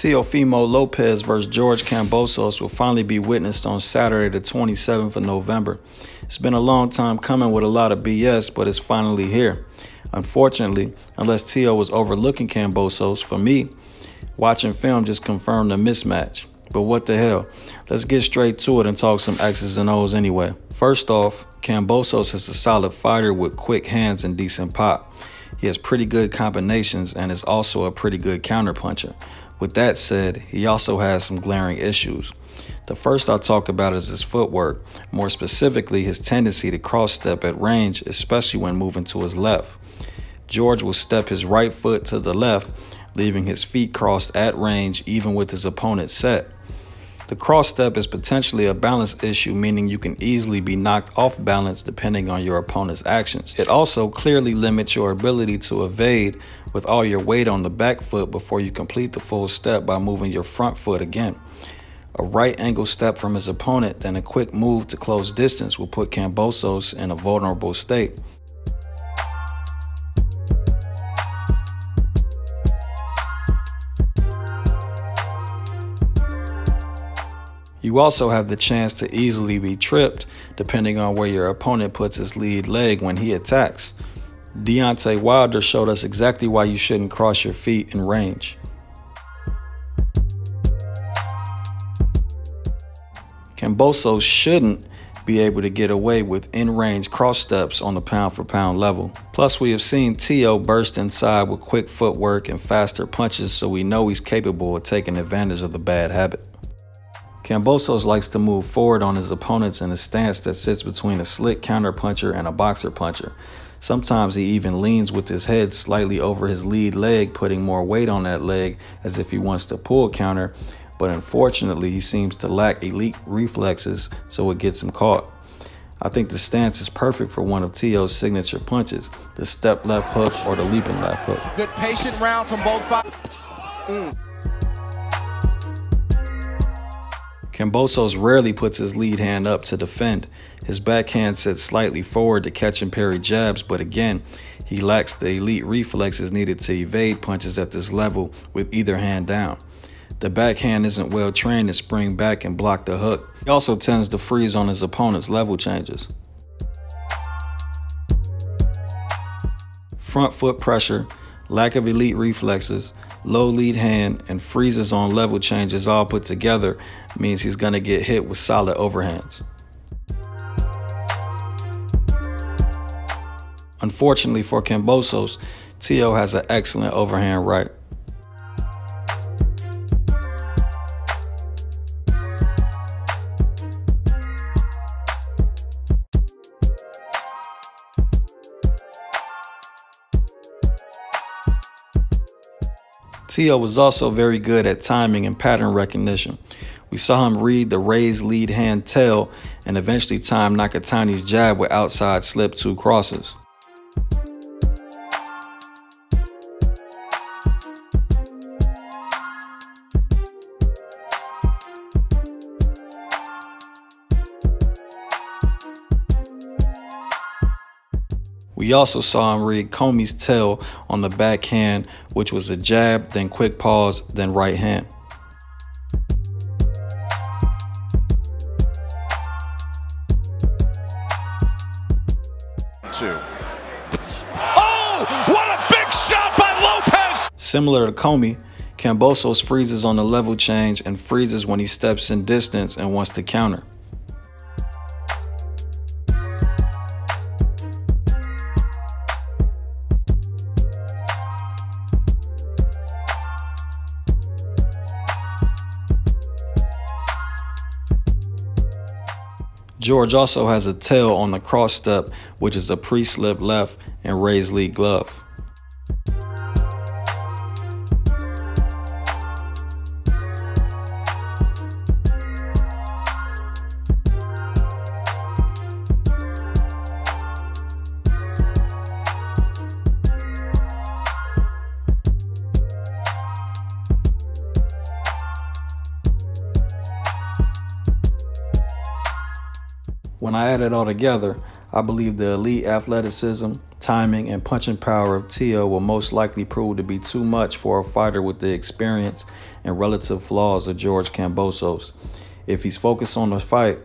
Teofimo Lopez versus George Kambosos will finally be witnessed on Saturday, the 27th of November. It's been a long time coming with a lot of BS, but it's finally here. Unfortunately, unless Tio was overlooking Kambosos, for me, watching film just confirmed the mismatch. But what the hell? Let's get straight to it and talk some X's and O's anyway. First off, Kambosos is a solid fighter with quick hands and decent pop. He has pretty good combinations and is also a pretty good counterpuncher. With that said, he also has some glaring issues. The first I'll talk about is his footwork, more specifically his tendency to cross step at range, especially when moving to his left. George will step his right foot to the left, leaving his feet crossed at range even with his opponent set. The cross step is potentially a balance issue, meaning you can easily be knocked off balance depending on your opponent's actions. It also clearly limits your ability to evade with all your weight on the back foot before you complete the full step by moving your front foot again. A right angle step from his opponent, then a quick move to close distance will put Kambosos in a vulnerable state. You also have the chance to easily be tripped depending on where your opponent puts his lead leg when he attacks. Deontay Wilder showed us exactly why you shouldn't cross your feet in range. Kambosos shouldn't be able to get away with in-range cross steps on the pound for pound level. Plus we have seen Tio burst inside with quick footwork and faster punches so we know he's capable of taking advantage of the bad habit. Kambosos likes to move forward on his opponents in a stance that sits between a slick counter puncher and a boxer puncher. Sometimes he even leans with his head slightly over his lead leg, putting more weight on that leg as if he wants to pull counter, but unfortunately he seems to lack elite reflexes, so it gets him caught. I think the stance is perfect for one of Tio's signature punches, the step left hook or the leaping left hook. Good patient round from both fighters. Mm. Kambosos rarely puts his lead hand up to defend. His backhand sits slightly forward to catch and parry jabs, but again, he lacks the elite reflexes needed to evade punches at this level with either hand down. The backhand isn't well trained to spring back and block the hook. He also tends to freeze on his opponent's level changes. Front foot pressure, lack of elite reflexes, low lead hand, and freezes on level changes all put together means he's going to get hit with solid overhands. Unfortunately for Kambosos, Tio has an excellent overhand right. Tio was also very good at timing and pattern recognition. We saw him read the raised lead hand tail and eventually time Nakatani's jab with outside slip two crosses. We also saw him read Commey's tail on the backhand, which was a jab, then quick pause, then right hand. Two. Oh, what a big shot by Lopez! Similar to Comey, Kambosos freezes on the level change and freezes when he steps in distance and wants to counter. George also has a tail on the cross step, which is a pre-slip left and raised lead glove. When I add it all together, I believe the elite athleticism, timing, and punching power of Tio will most likely prove to be too much for a fighter with the experience and relative flaws of George Kambosos. If he's focused on the fight,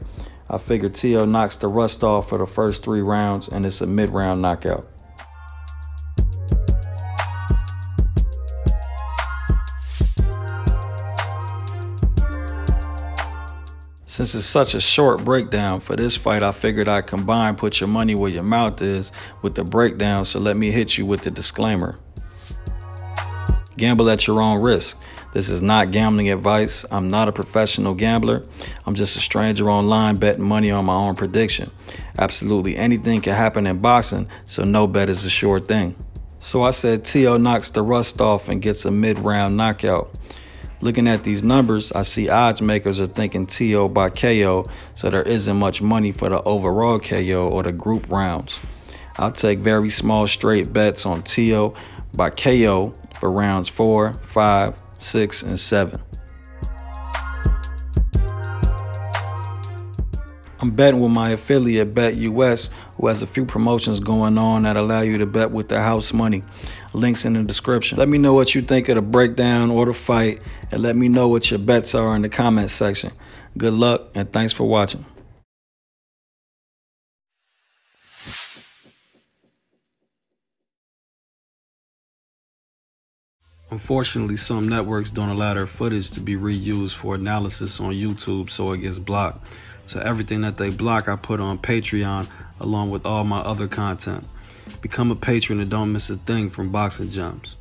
I figure Tio knocks the rust off for the first three rounds and it's a mid round knockout. Since it's such a short breakdown for this fight, I figured I'd combine put your money where your mouth is with the breakdown, so let me hit you with the disclaimer. Gamble at your own risk. This is not gambling advice. I'm not a professional gambler. I'm just a stranger online betting money on my own prediction. Absolutely anything can happen in boxing, so no bet is a sure thing. So I said Tio knocks the rust off and gets a mid round knockout. Looking at these numbers, I see odds makers are thinking TO by KO, so there isn't much money for the overall KO or the group rounds. I'll take very small straight bets on TO by KO for rounds 4, 5, 6, and 7. I'm betting with my affiliate BetUS, who has a few promotions going on that allow you to bet with the house money. Links in the description. Let me know what you think of the breakdown or the fight, and let me know what your bets are in the comments section. Good luck, and thanks for watching. Unfortunately, some networks don't allow their footage to be reused for analysis on YouTube, so it gets blocked. So everything that they block, I put on Patreon along with all my other content. Become a patron and don't miss a thing from Boxing Gems.